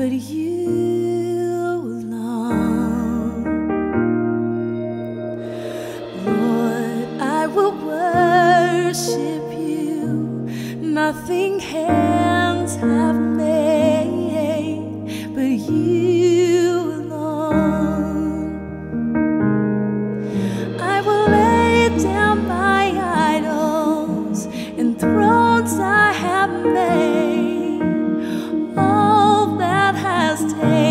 but you alone. Lord, I will worship you, nothing else. last day.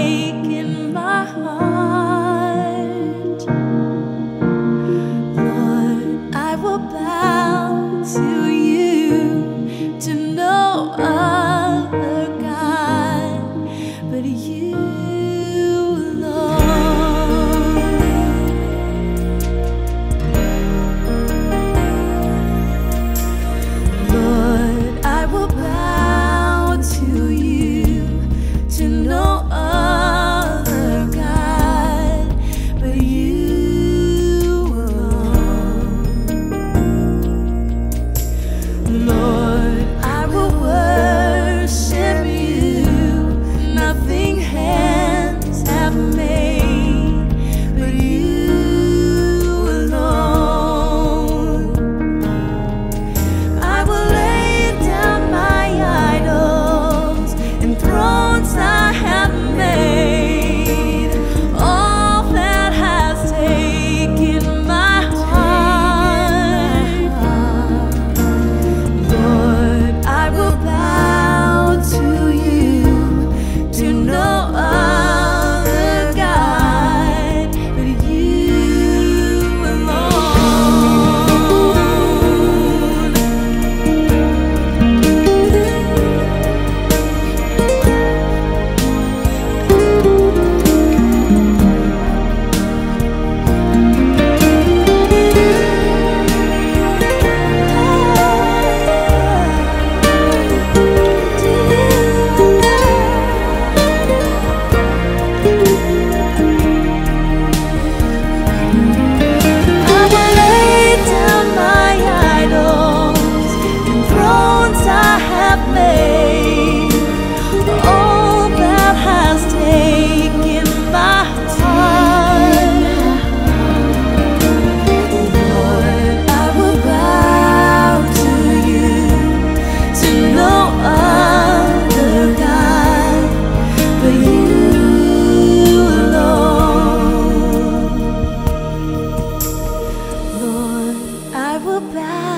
好吧。